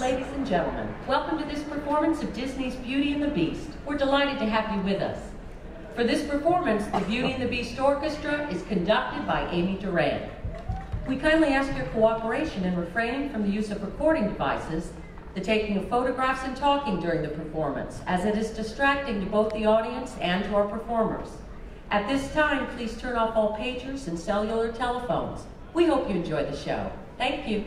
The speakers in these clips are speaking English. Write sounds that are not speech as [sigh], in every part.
Ladies and gentlemen, welcome to this performance of Disney's Beauty and the Beast. We're delighted to have you with us. For this performance, the Beauty and the Beast Orchestra is conducted by Amy Duran. We kindly ask your cooperation in refraining from the use of recording devices, the taking of photographs and talking during the performance, as it is distracting to both the audience and to our performers. At this time, please turn off all pagers and cellular telephones. We hope you enjoy the show. Thank you.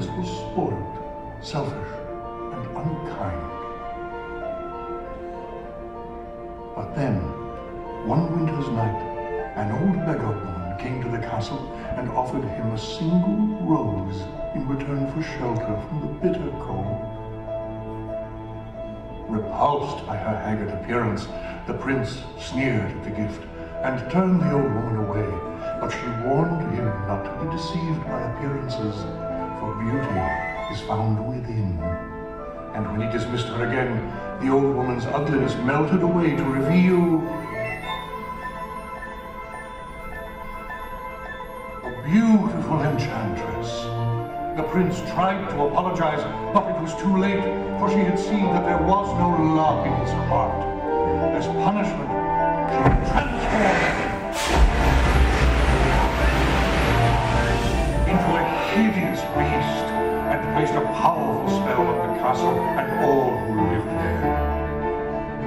Prince was spoiled, selfish, and unkind. But then, one winter's night, an old beggar woman came to the castle and offered him a single rose in return for shelter from the bitter cold. Repulsed by her haggard appearance, the prince sneered at the gift and turned the old woman away. But she warned him not to be deceived by appearances, for beauty is found within. And when he dismissed her again, the old woman's ugliness melted away to reveal a beautiful enchantress. The prince tried to apologize, but it was too late, for she had seen that there was no love in his heart. As punishment, a powerful spell on the castle and all who lived there.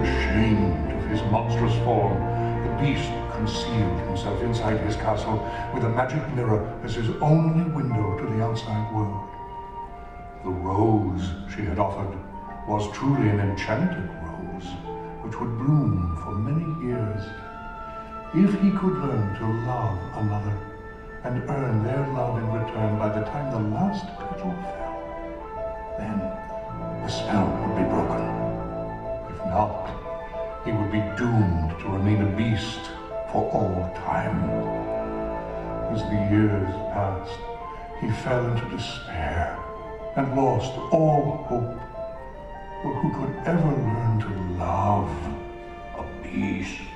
Ashamed of his monstrous form, the beast concealed himself inside his castle with a magic mirror as his only window to the outside world. The rose she had offered was truly an enchanted rose, which would bloom for many years. If he could learn to love another and earn their love in return by the time the last petal fell, then the spell would be broken. If not, he would be doomed to remain a beast for all time. As the years passed, he fell into despair and lost all hope. For who could ever learn to love a beast?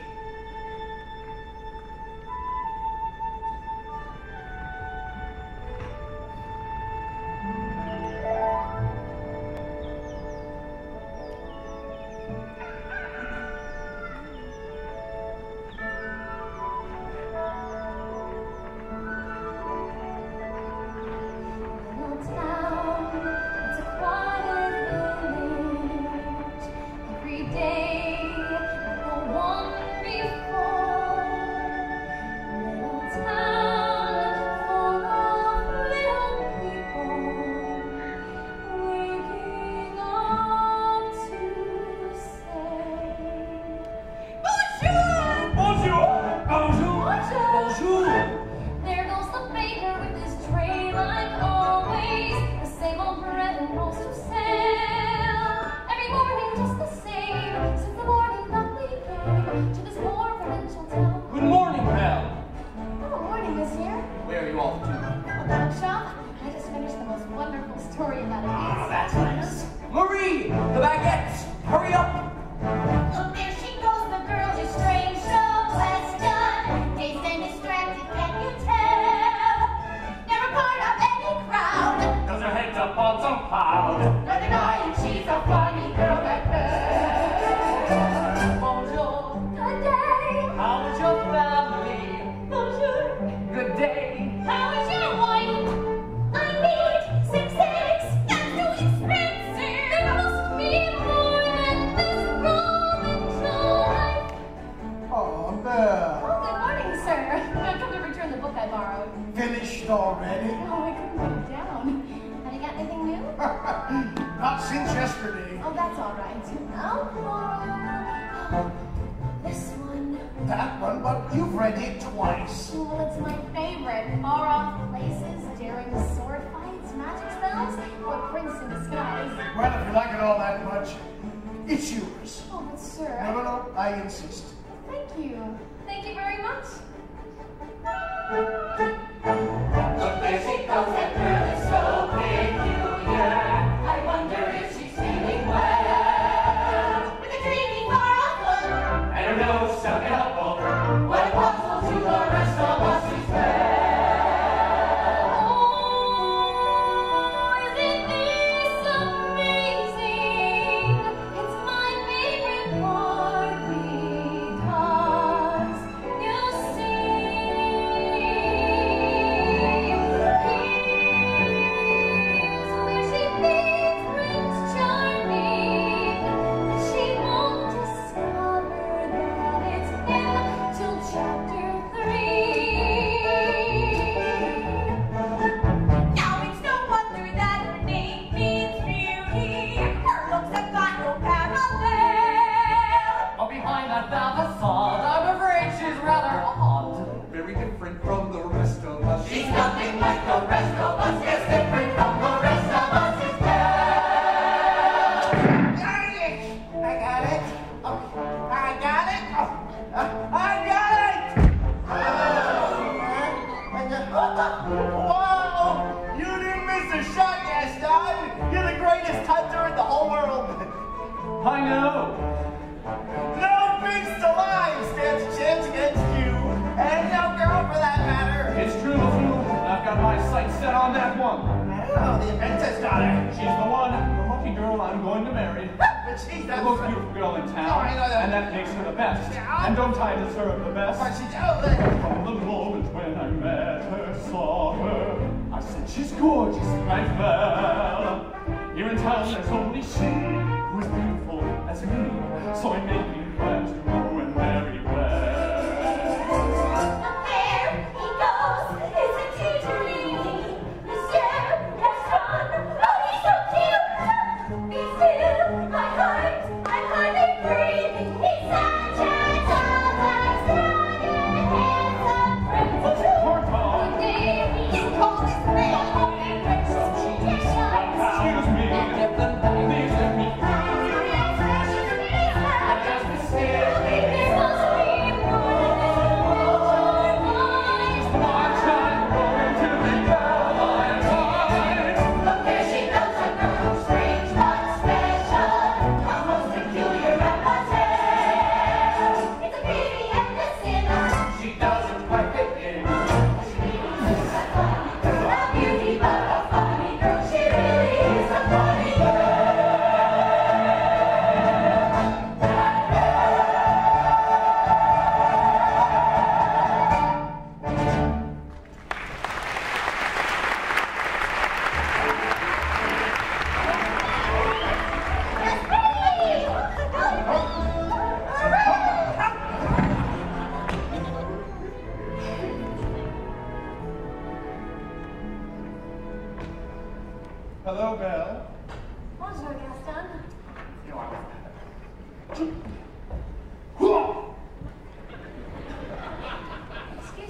Excuse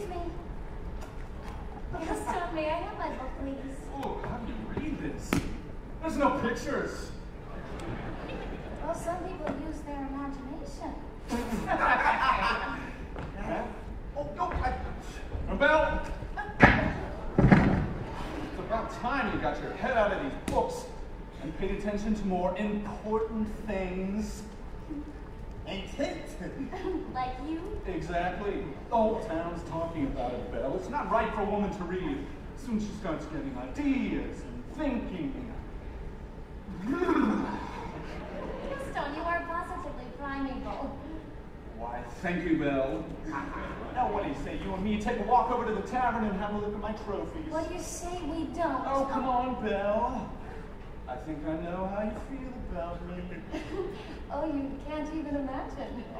me. Gaston, may I have my book, please. Oh, how do you read this? There's no pictures. Well, some people use their imagination. [laughs] Oh, no, I... Rebel! It's about time you got your head out of these books and paid attention to more important things. Ain't it? like you? Exactly. The whole town's talking about it, Belle. It's not right for a woman to read. Soon she starts getting ideas and thinking. Gaston, you are positively primeval. Why, thank you, Belle. Now, what do you say? You and me take a walk over to the tavern and have a look at my trophies. What do you say we don't? Oh, come on, Belle. I think I know how you feel about me. [laughs] oh, you can't even imagine. [laughs]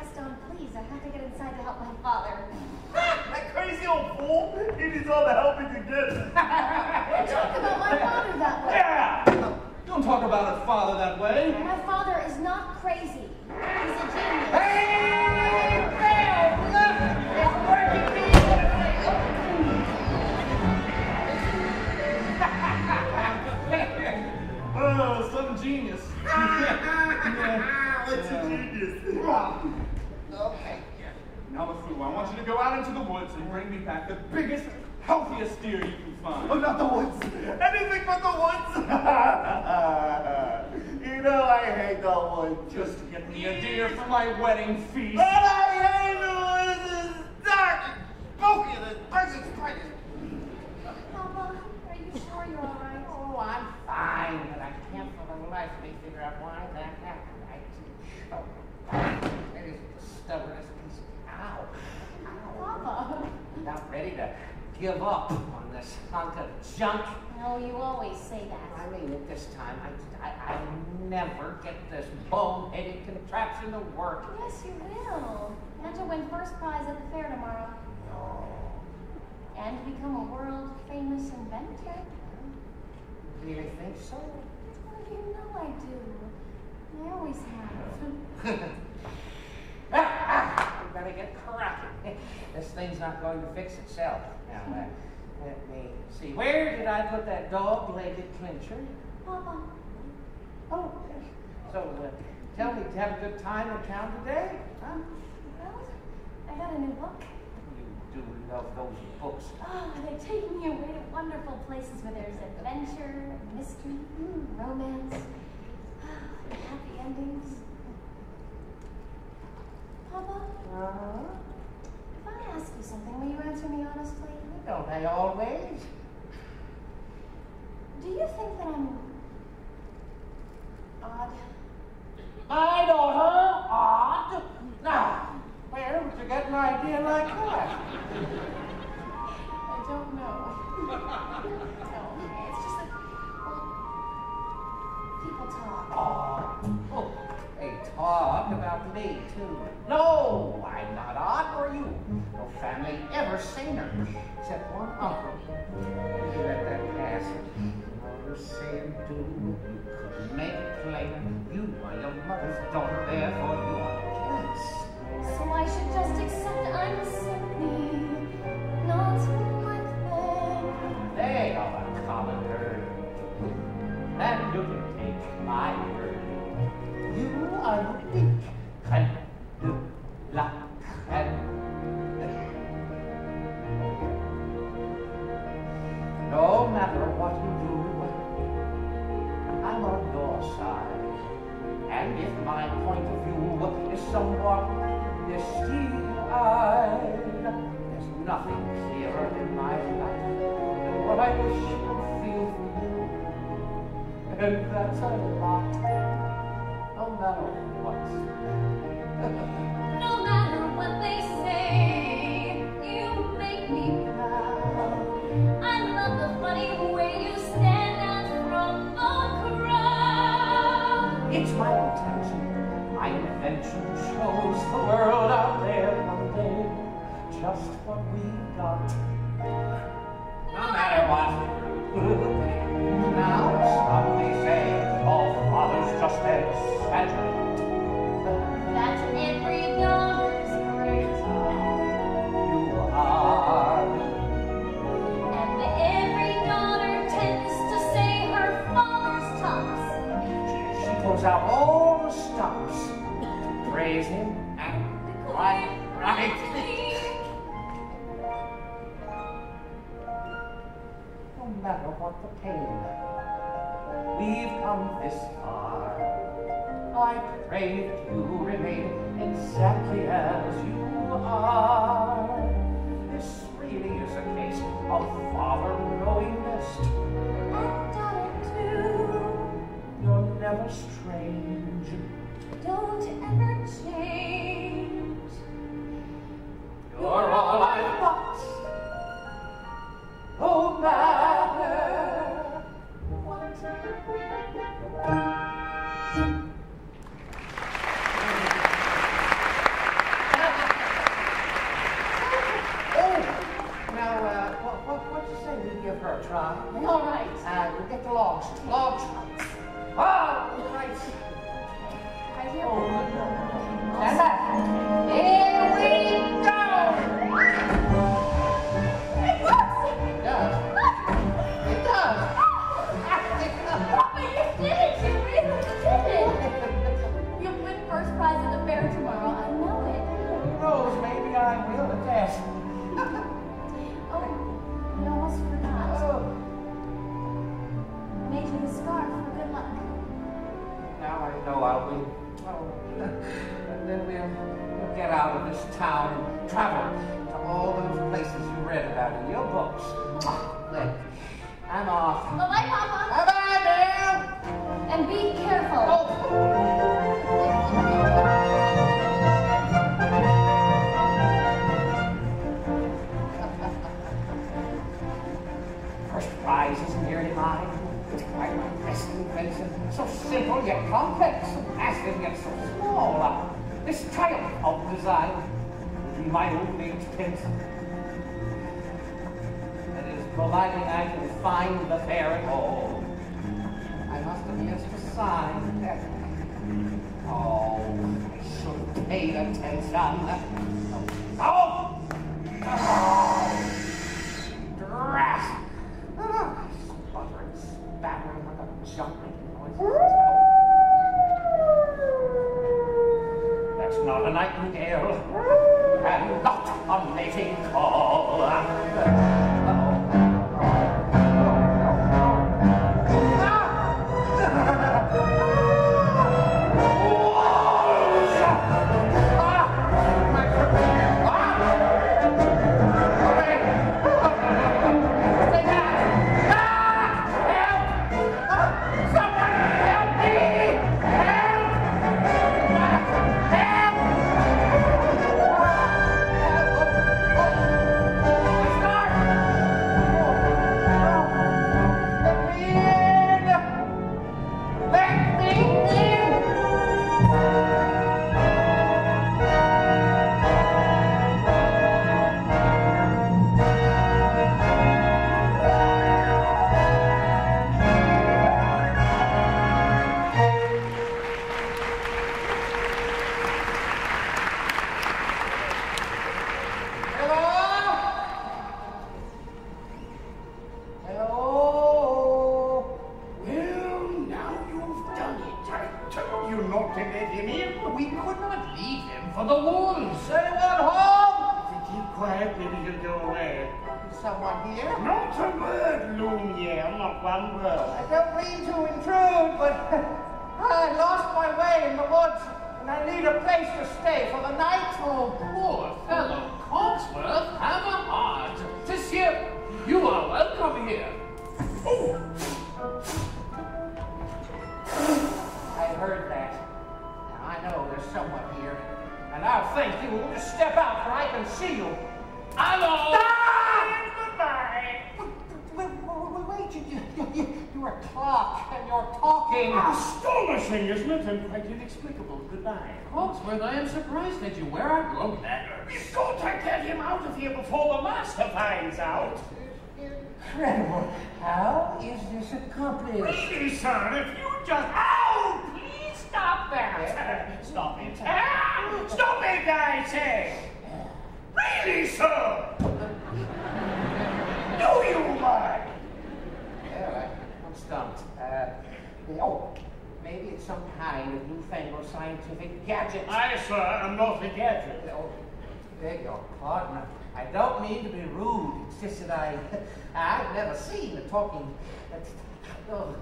Gaston, please, I have to get inside to help my father. [laughs] that crazy old fool! He needs all the help he can get. Don't [laughs] talk about my father that way. Yeah! Don't talk about a father that way. My father is not crazy. He's a genius. Hey, Bill! Look! It's working [laughs] Oh, some genius. yeah. What's a genius? Okay. Now, LeFou, I want you to go out into the woods and bring me back the biggest, healthiest deer you can find. Oh, not the woods. [laughs] Anything but the woods. [laughs] you know I hate the woods. Just get me a deer for my wedding feast. But I hate the woods. It's dark and spooky and there's bugs and spiders. Papa, are you sure you're all right? Oh, I'm fine, but I can't for the life of me figure out why that happened. I oh, it is the stubbornest piece ow, ow. Papa. I'm not ready to give up on this hunk of junk. No, you always say that. I mean, at this time, I, I, I never get this bone-headed contraption to work. Yes, you will. And to win first prize at the fair tomorrow. And become a world famous inventor. Really think so? Well, you know I do. I always have. [laughs] ah, ah, we better get cracking. this thing's not going to fix itself. Now, uh, let me see. Where did I put that dog-legged clincher? Papa. Oh, yes. So, uh, tell me, did you have a good time in town today? Huh? Well, I got a new book. You do love those books. Oh, they take me away to wonderful places where there's adventure, mystery, romance, and happy endings. Papa, Uh-huh. if I ask you something, will you answer me honestly? Don't I always? Do you think that I'm odd? My daughter, odd. Now, where would you get an idea like that? I don't know. [laughs] no, it's just that, well, people talk. Oh, oh, talk about me too. No, I'm not odd, or you. No family ever seen her, except one uncle. You let that pass. All the saying do, you couldn't make it plainer. You are your mother's daughter, therefore you are kids. So I should just accept I'm simply not like them. They are a common herd. And you can take my word. Are unique. And you lack and no matter what you do, I'm on your side. And if my point of view is somewhat misty-eyed, there's nothing clearer in my life than what I wish could feel for you. And that's a lot, matter what. No matter what they say, you make me proud. I love the funny way you stand out from the crowd. It's my intention, my invention shows the world out there one day just what we got. Alexander. Auf! Sputtering, spattering a jumping noise. That's not a nightingale, and not a mating call. if you just. Ow! Please stop that! Stop it. Ah, stop it, I say! Really, sir? Do you mind? Yeah, I'm stumped. Uh, oh, maybe it's some kind of newfangled scientific gadget. I, sir, am not a gadget. Oh, beg your pardon. I don't mean to be rude. It's just that I, [laughs] I've never seen a talking. Oh.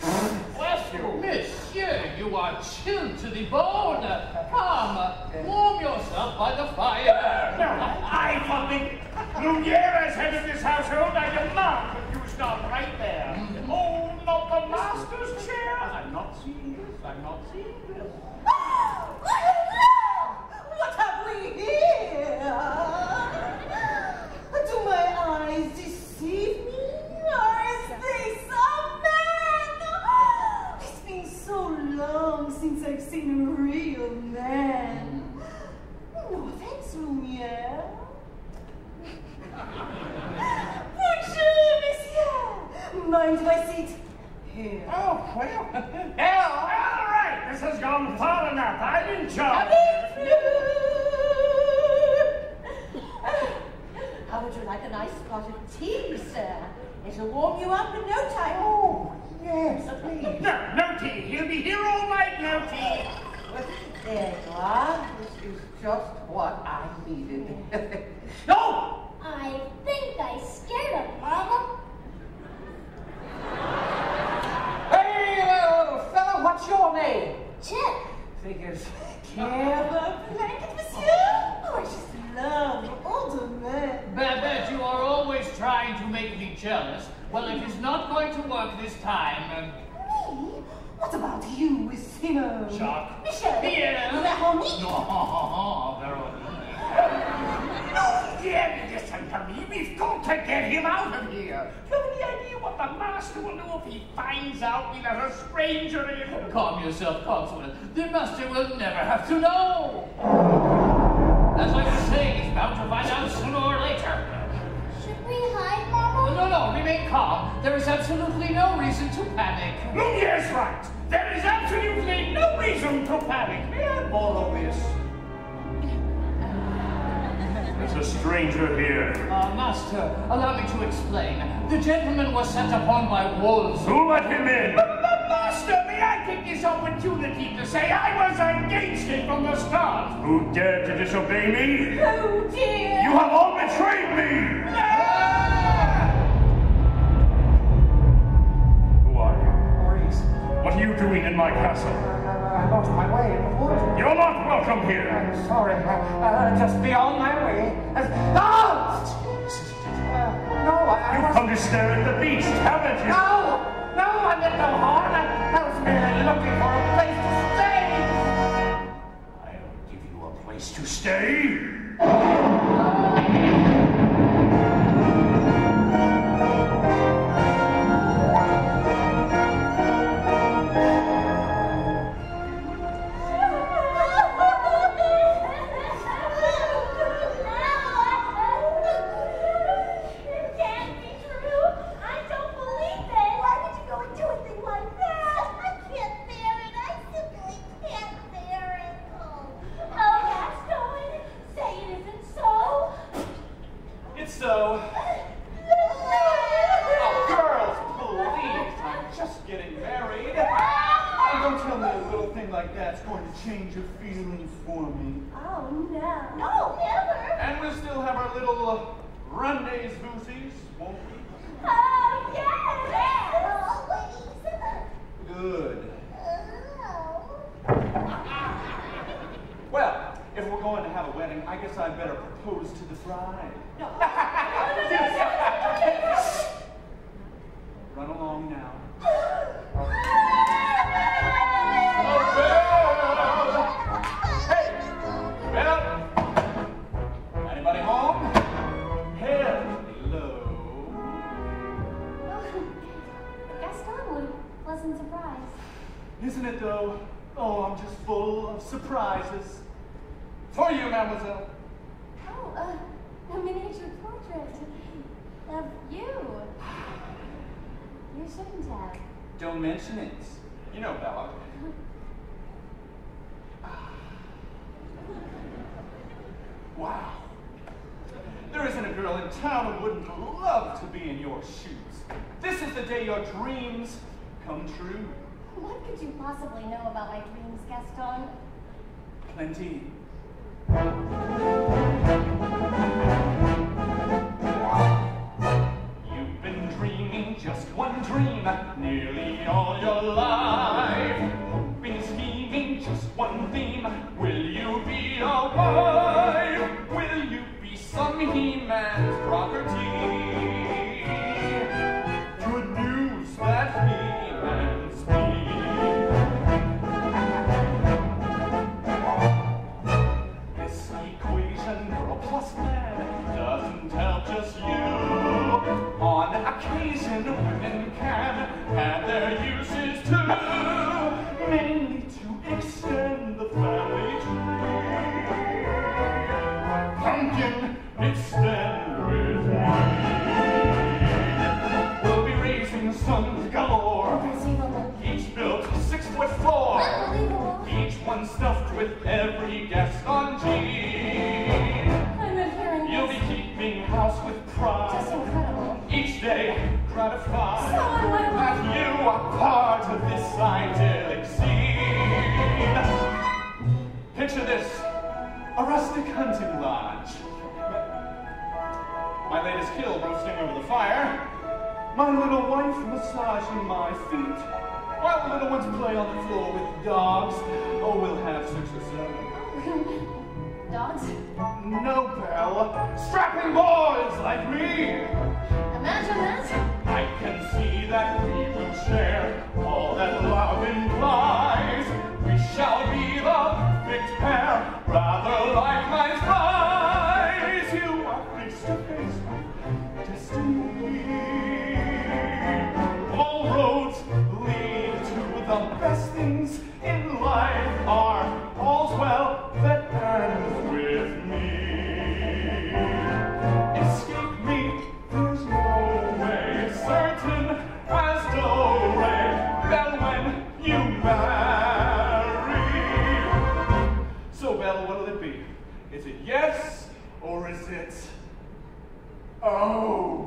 Bless you, monsieur, you are chilled to the bone. Come, warm yourself by the fire. No, I forbid. Lumiere, as head of this household, I demand that you stop right there. Mm-hmm. Oh, not the master's chair. I'm not seeing this. I'm not seeing Here. Oh, well. [laughs] Hell, all right. This has gone far enough. I'm in charge. How would you like a nice pot of tea, sir? It'll warm you up in no time. Oh, yes, please. No, no tea. He'll be here all night. No tea. There you are. This is just what I needed. [laughs] No! I think I scared him, Mama. Hey, little fella, what's your name? Chip. Figures. Have a blanket, monsieur? Oh, I just love older men. Babette, you are always trying to make me jealous. Well, it's not going to work this time, um, Me? What about you, sinner? Jacques. Michel. Yes. Veronique. No, [laughs] Veronique. No, yeah, listen to me. We've got to get him out of here. Do you have any idea what the master will do if he finds out we let a stranger in? Oh, calm yourself, Cogsworth. The master will never have to know. As I was saying, he's bound to find out sooner or later. Should we hide, Oh, Mama? no, no, remain calm. There is absolutely no reason to panic. Lumiere's right. There is absolutely no reason to panic. May I borrow this? There's a stranger here. Uh, master, allow me to explain. The gentleman was set upon by wolves. Who let him in? Master, may I take this opportunity to say I was against it from the start? Who dared to disobey me? Oh, dear. You have all betrayed me! Who are you? Maurice, What are you doing in my castle? I lost my way in the woods. You're not welcome here! I'm sorry. Uh, just be on my way. Uh, oh! Uh, no, I, I You've come to stare at the beast, haven't you? No! No, I meant no harm. I, I was merely looking for a place to stay. I'll give you a place to stay. the town would love to be in your shoes. This is the day your dreams come true. What could you possibly know about my dreams, Gaston? Plenty. You've been dreaming just one dream, nearly all your hunting lodge. My latest kill roasting over the fire. My little wife massaging my feet. While the little ones play on the floor with dogs. Oh, we'll have six or seven. Dogs? No, Belle. Strapping boys like me. Imagine that. I can see that we will share all that love implies. We shall be the rather like my. You are destiny. All roads lead to the best things in life are all's well. Oh.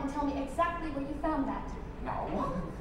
and tell me exactly where you found that. No.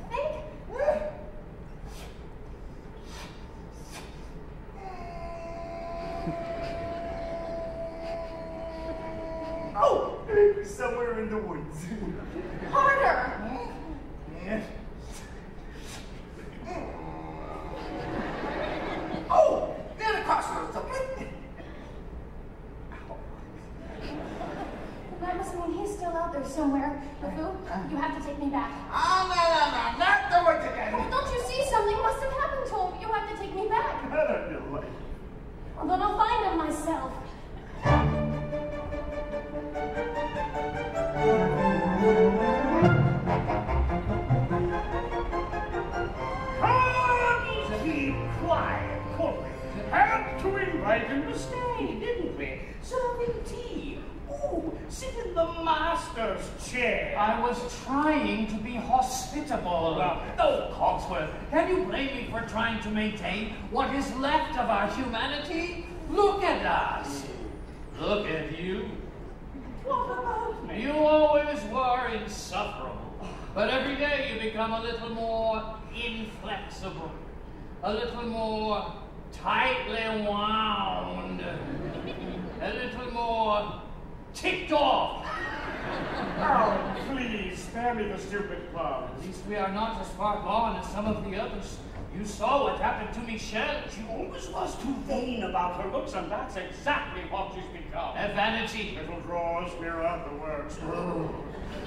You saw what happened to Michelle. She always was too vain about her looks, and that's exactly what she's become. A vanity. Little drawers, mirror, the works. Oh.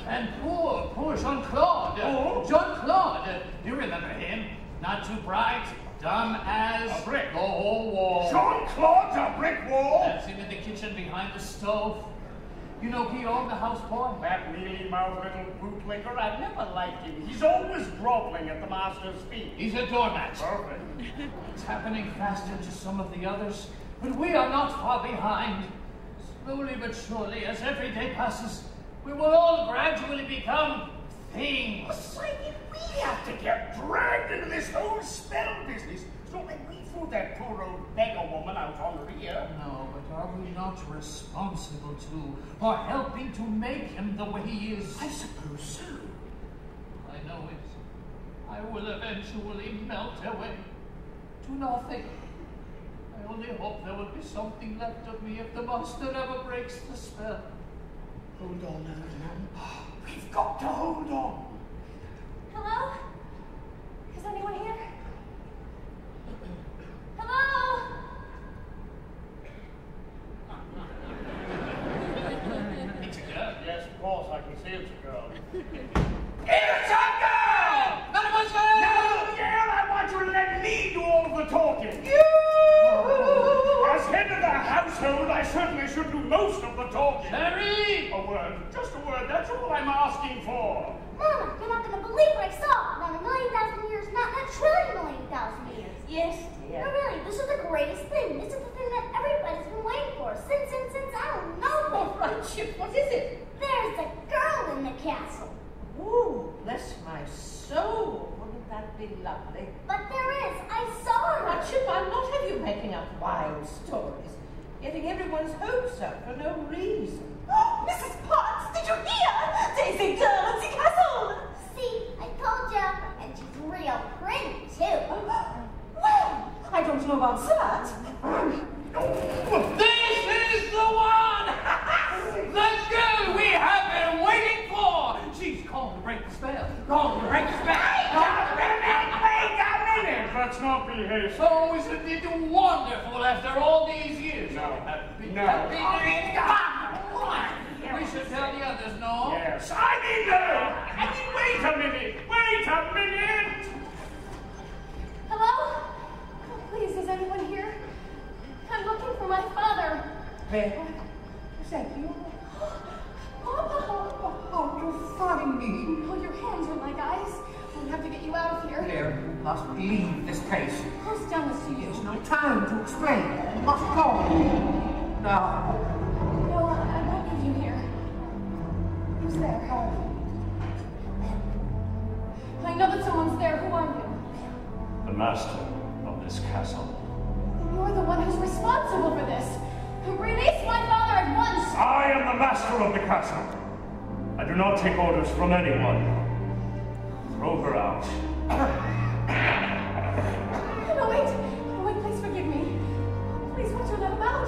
And poor, poor Jean-Claude. Oh. Jean-Claude, you remember him? Not too bright, dumb as A brick. the whole wall. Jean-Claude's a brick wall? That's him in the kitchen behind the stove. You know he owned the houseboy? That mealy-mouthed little bootlicker, I've never liked him. He's always groveling at the master's feet. He's a doormat. Perfect. [laughs] It's happening faster to some of the others, but we are not far behind. Slowly but surely, as every day passes, we will all gradually become things. Psyche, we have to get dragged into this whole spell business so that we threw that poor old beggar woman out on the rear. No, but are we not responsible too for helping to make him the way he is? I suppose so. I know it. I will eventually melt away to nothing. I only hope there will be something left of me if the monster ever breaks the spell. Hold on now, We've got to hold on. Hello? Is anyone here? master of the castle. I do not take orders from anyone. Throw her out. no, wait. Wait, please forgive me. Please, what's all that about?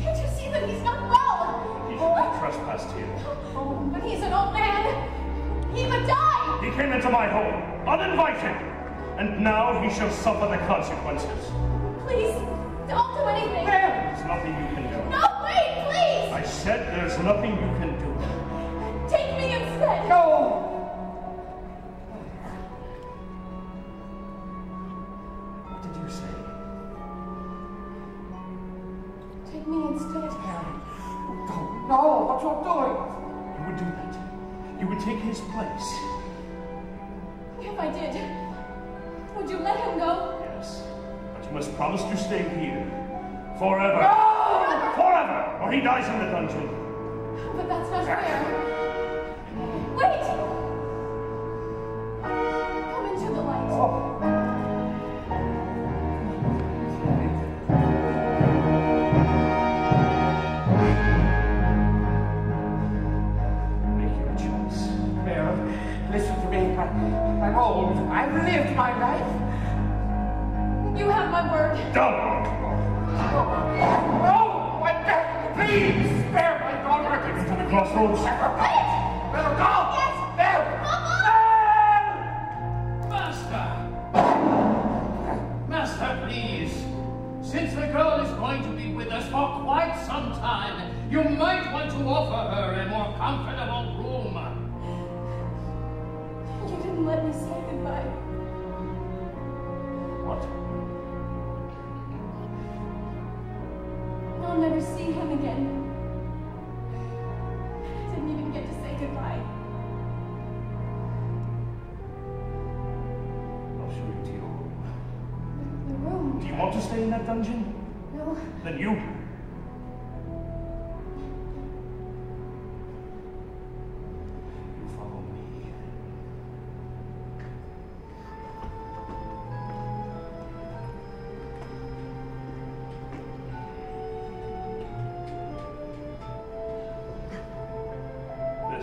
Can't you see that he's not well? He's oh. trespassed here. Oh, but he's an old man. He would die. He came into my home, uninvited. And now he shall suffer the consequences. Please, don't do anything. Ma'am, it's nothing nothing you can do. Take me instead! No! What did you say? Take me instead. Harry, don't. No, what you're doing! You would do that. You would take his place. If I did, would you let him go? Yes, but you must promise to stay here. Forever. No! Forever! Or he dies in the dungeon. But that's not fair.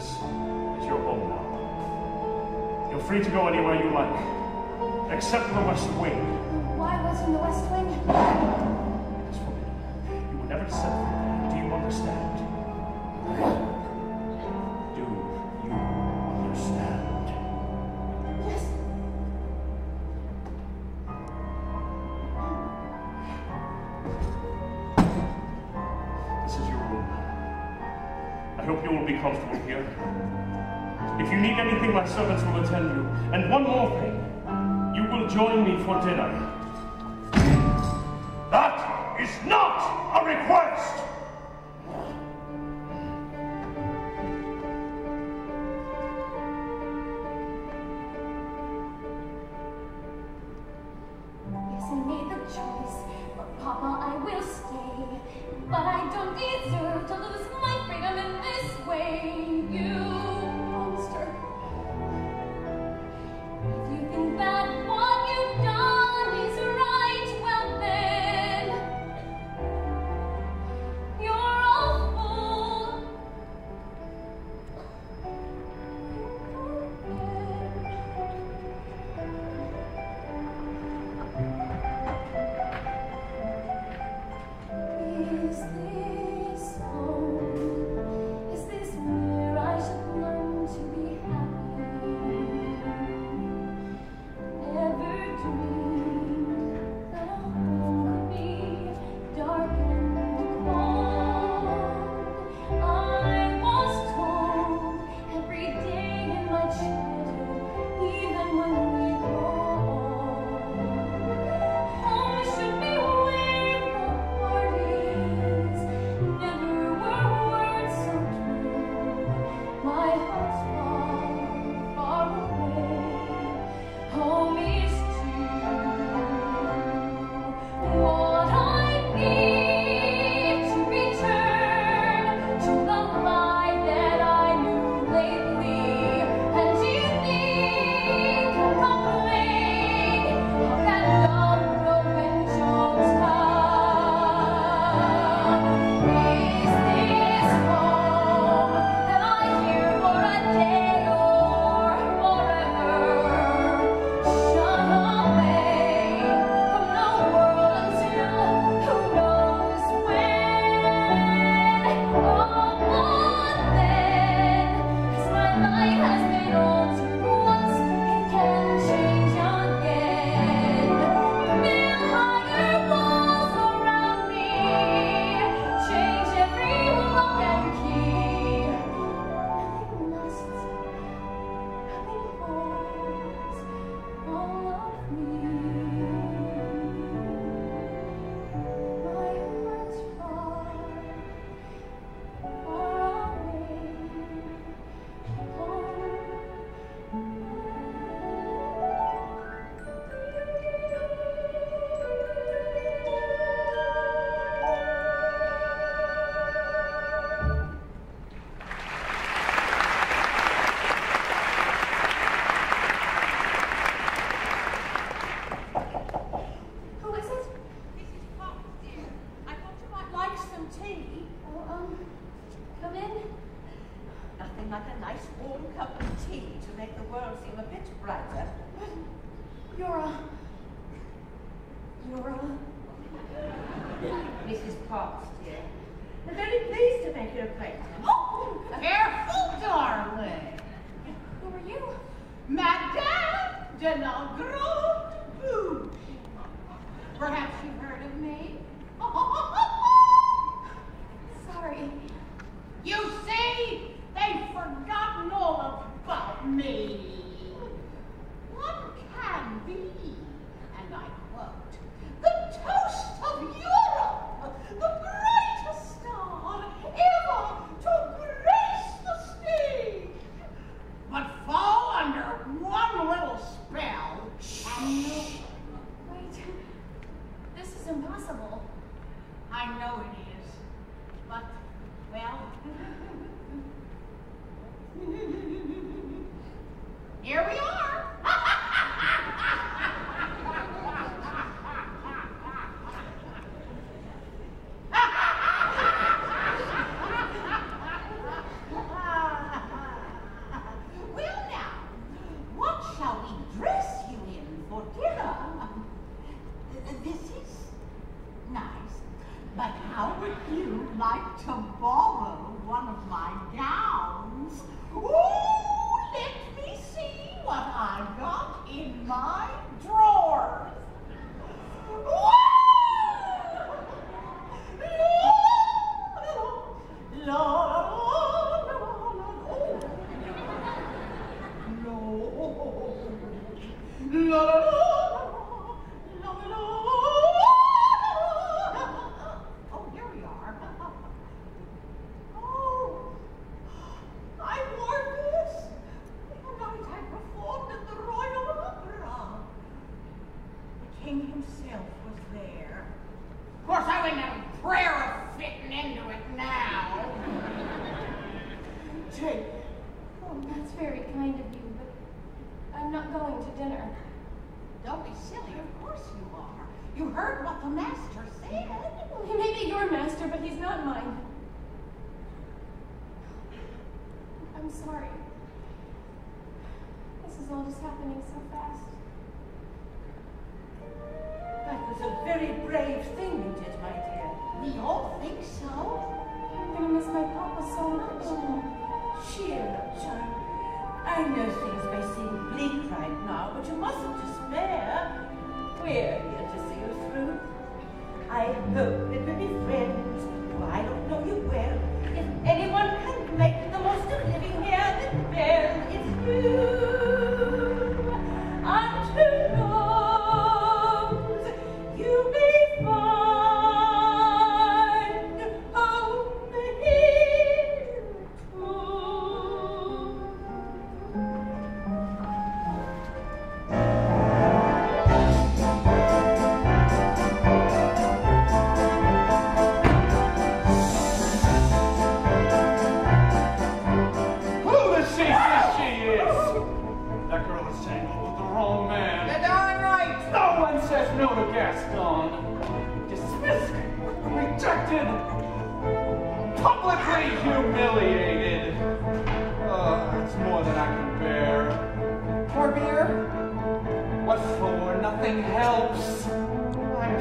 is, it's your home now. You're free to go anywhere you like, except for the West Wing. Why wasn't the West Wing? servants will attend you. And one more thing. You will join me for dinner.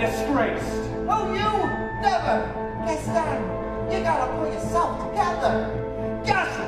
disgraced. Oh, you? Never! Hey, Gaston, you gotta pull yourself together. Just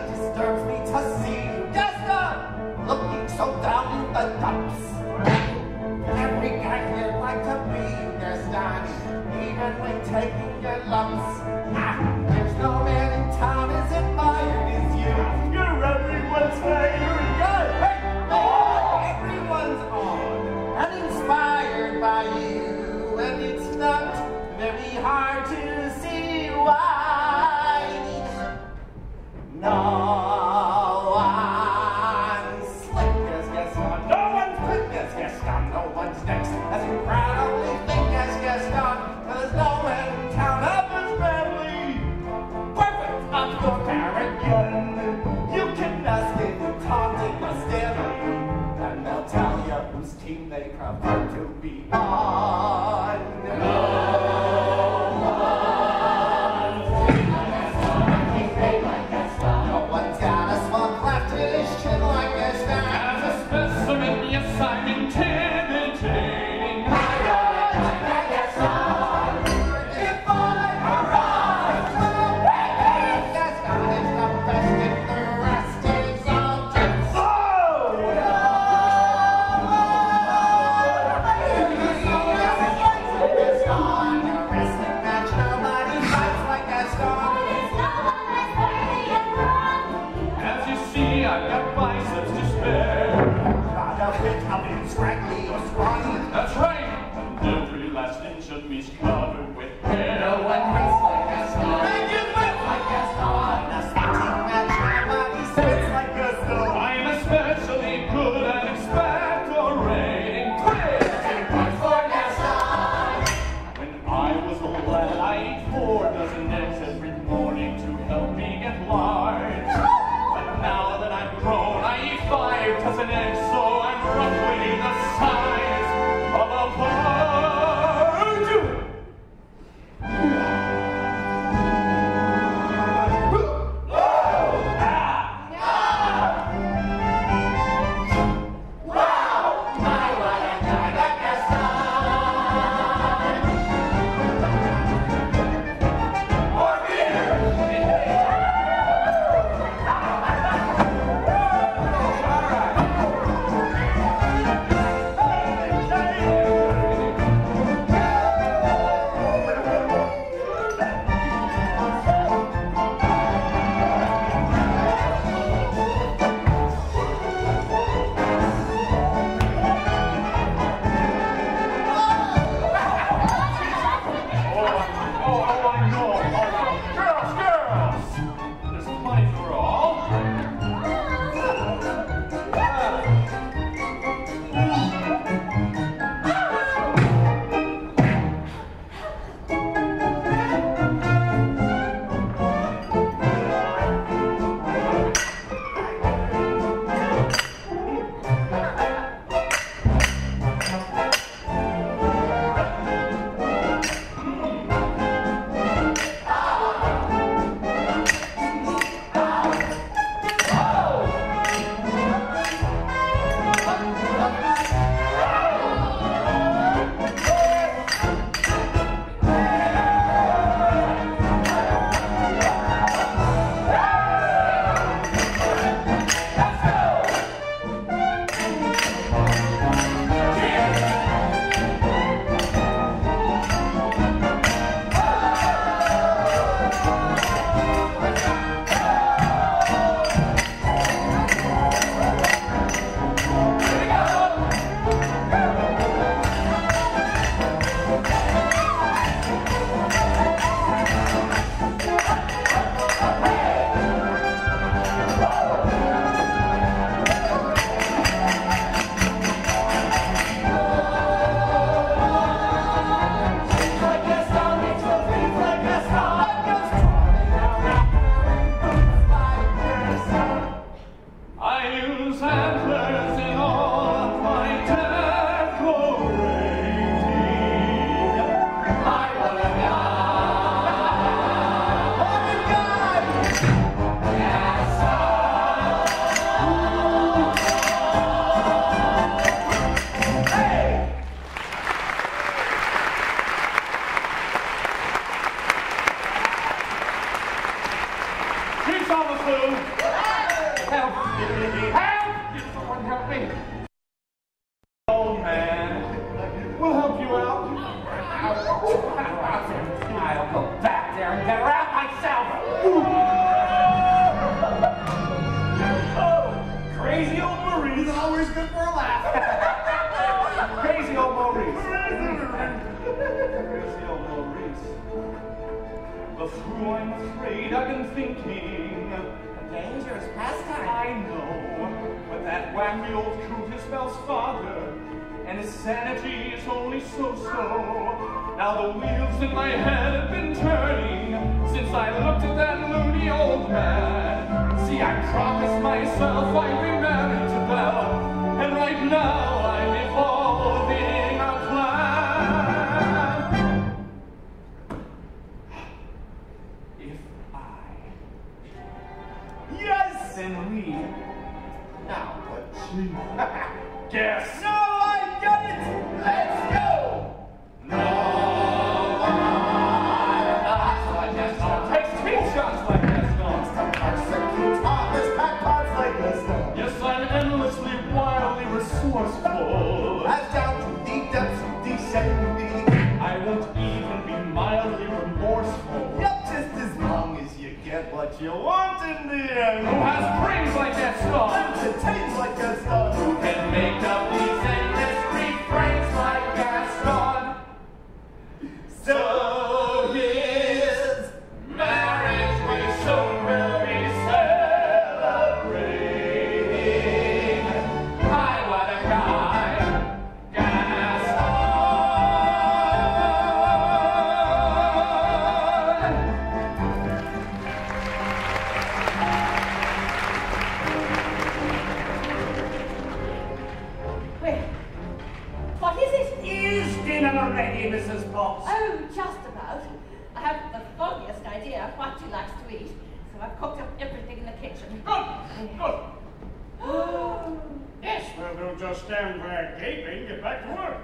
Yes, well, don't just stand there gaping. Get back to work.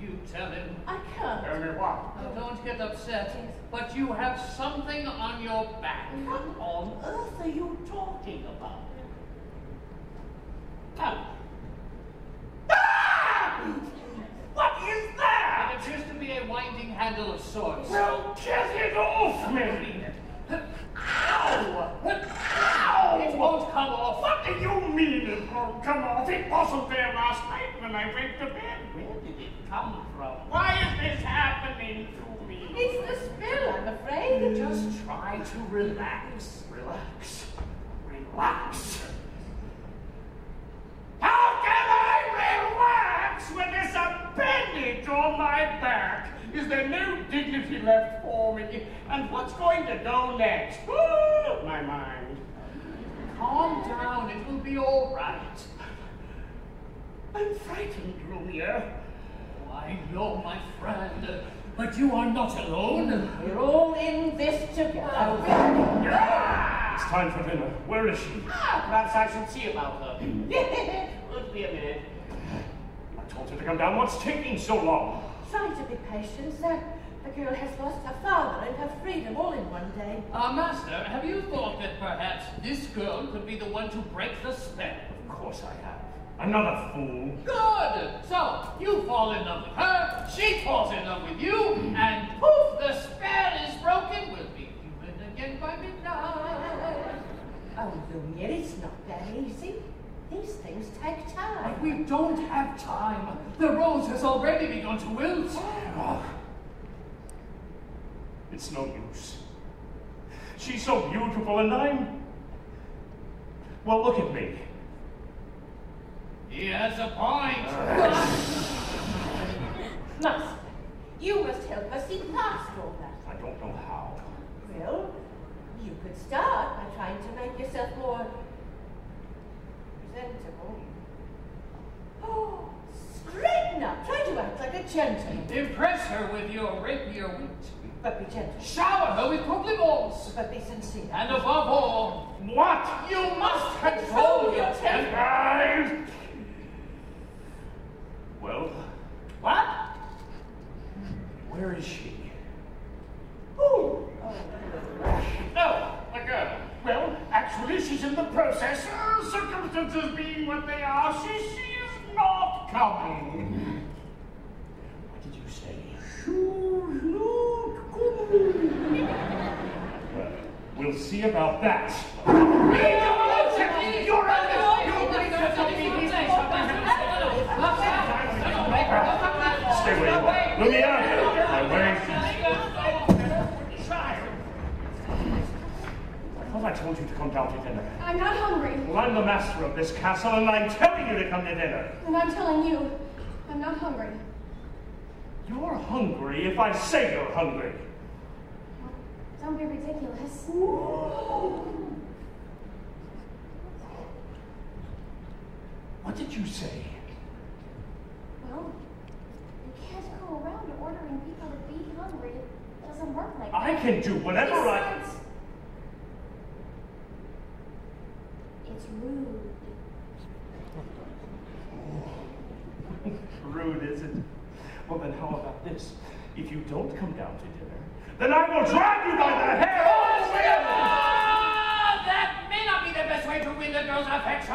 You tell him. I can't. Tell me what? Now, don't get upset, but you have something on your back. What on earth are you talking about? Come. Ah! What is that? It appears to be a winding handle of sorts. Well, get it off me! Ow! Ow! It won't come off. What do you mean it won't come off? It wasn't there last night when I went to bed. Where did it come from? Why is this happening to me? It's the spill, I'm afraid. Just try to relax. Relax. Relax. How can I relax with this appendage on my back? Is there no dignity left for me? And what's going to go next? My mind. Calm down, it will be all right. I'm frightened, Romeo. I know, my friend, but you are not alone. We're all in this together. It's time for dinner. Where is she? Ah, perhaps I should see about her. [laughs] Would be a minute. I told her to come down. What's taking so long? Try to be patient, sir. The girl has lost her father and her freedom all in one day. Uh, Master, have you thought that perhaps this girl could be the one to break the spell? Of course I have. I'm not a fool. Good! So, you fall in love with her, she falls in love with you, and poof, the spell is broken. We'll be human again by midnight. Oh, Lumiere, it's not that easy. These things take But time. we don't have time. The rose has already begun to wilt. Oh. It's no use. She's so beautiful, and I'm. Well, look at me. He has a point. [laughs] Master, you must help us see past all that. I don't know how. Well, you could start by trying to make yourself more presentable. Oh, straighten up. Try to act like a gentleman. Impress her with your rapier wit. But be gentle. Shower her with compliments. But be sincere. And above all, What? you must control your temper. Well, What? where is she? Who? Oh. No, the girl. Well, actually, she's in the process, uh, circumstances being what they are, she, she is not coming. What did you say? Well, we'll see about that. Stay where you are. My way. Child. I thought I told you to come down to dinner. I'm not hungry. Well, I'm the master of this castle, and I'm telling you to come to dinner. And I'm telling you, I'm not hungry. You're hungry if I say you're hungry. Don't be ridiculous. What did you say? Well, you can't go around ordering people to be hungry. It doesn't work like I that. can do whatever I... Besides, It's rude. Rude, is it? Well, then how about this? If you don't come down to dinner, then I will drag you by the hair all the way up. Ah, that may not be the best way to win the girl's affection.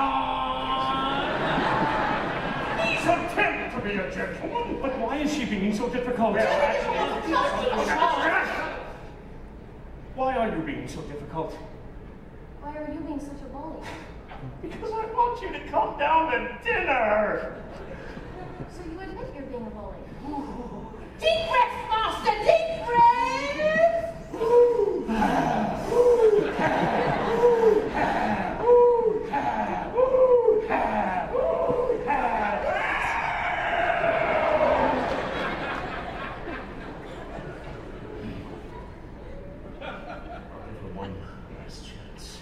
Please attempt to be a gentleman. But why is she being so difficult? Why are you being so difficult? Why are you being such a bully? Because I want you to dinner. So you admit you're being a bully? Deep breath, master, deep breath! One last chance.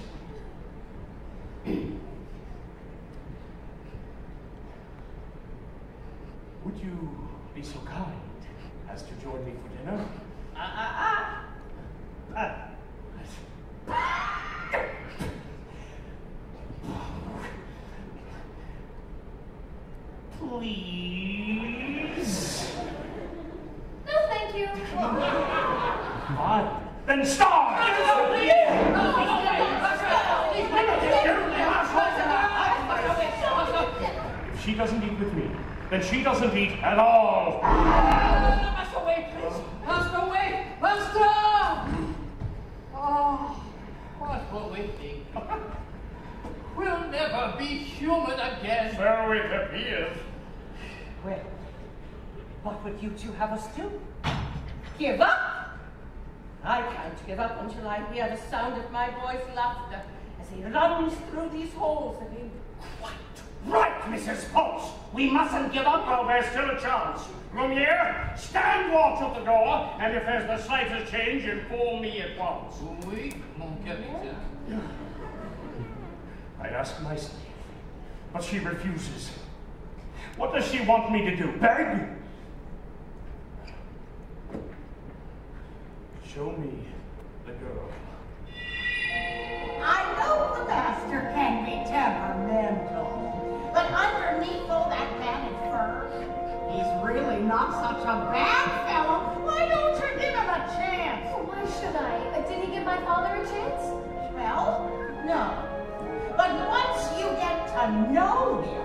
Would you be so kind as to join me for dinner? Ah, ah, Ah. Please. No, Fine. Then starve! If she doesn't eat with me, then she doesn't eat at all. Master, wait, please. Master, wait. Master! Oh, what will we think? We'll never be human again. So it appears. Well, what would you two have us do? Give up? I can't give up until I hear the sound of my boy's laughter as he runs through these halls again. Quite right, Mrs. Pulse. We mustn't give up while there's still a chance. Lumiere, stand watch at the door, and if there's the slightest change, inform me at once. Oui, mon capitaine. I ask my slave, but she refuses. What does she want me to do? Beg? Show me the girl. I know the master can be temperamental, but underneath all that padded fur, he's really not such a bad fellow. Why don't you give him a chance? Why should I? Uh, Did he give my father a chance? Well, no. But once you get to know him,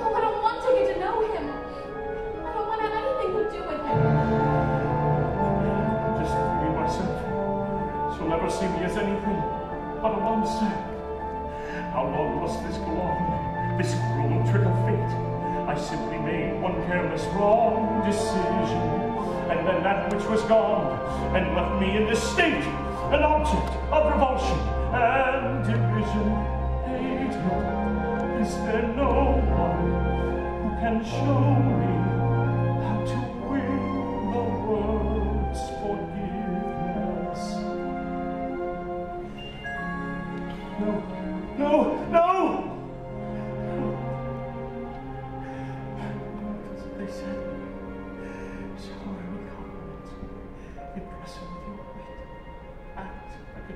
but a monster. How long must this go on? This cruel trick of fate. I simply made one careless wrong decision, and then that which was gone, and left me in this state, an object of revulsion and division. Hated. Is there no one who can show me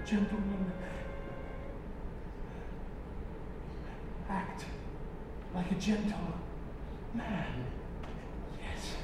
Gentleman. Act like a gentle man. Yes.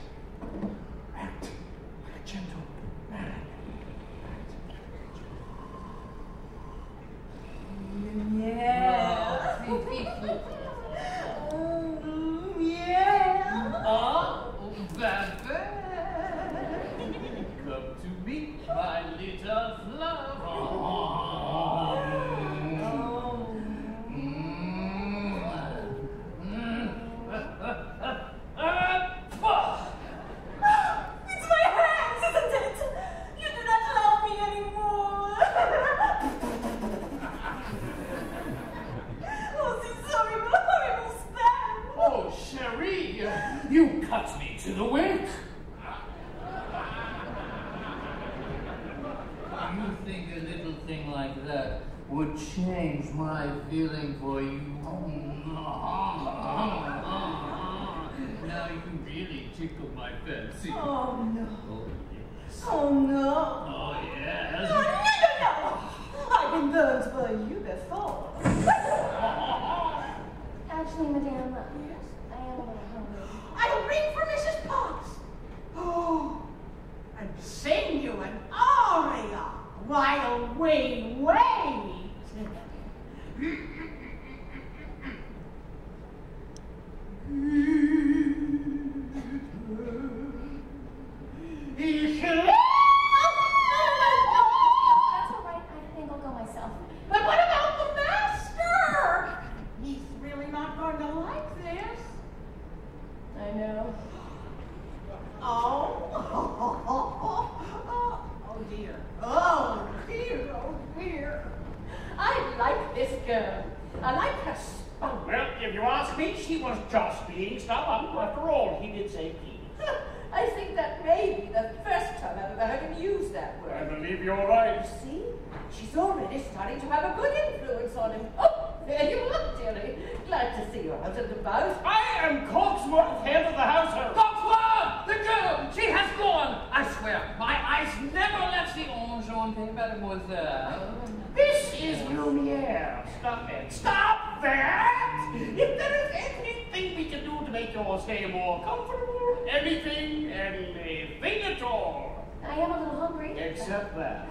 I am a little hungry. Except that.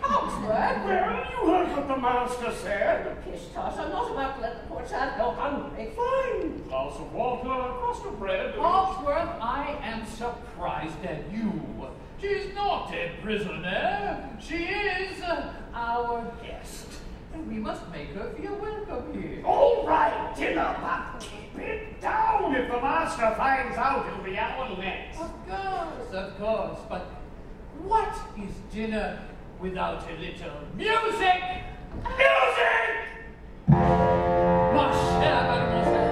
Cogsworth, where are you heard what the master said? Pish tosh, I'm not about to let the poor child go hungry. Fine. Glass of water, crust of bread. Cogsworth, I am surprised at you. She's not a prisoner. She is uh, our guest. And we must make her feel welcome here. All right, dinner, but keep it down. If the master finds out, he'll be our next. Of course, of course. But what is dinner without a little music? Music! Mon mademoiselle.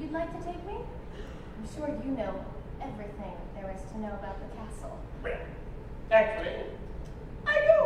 You'd like to take me? I'm sure you know everything there is to know about the castle. Well, actually, I do.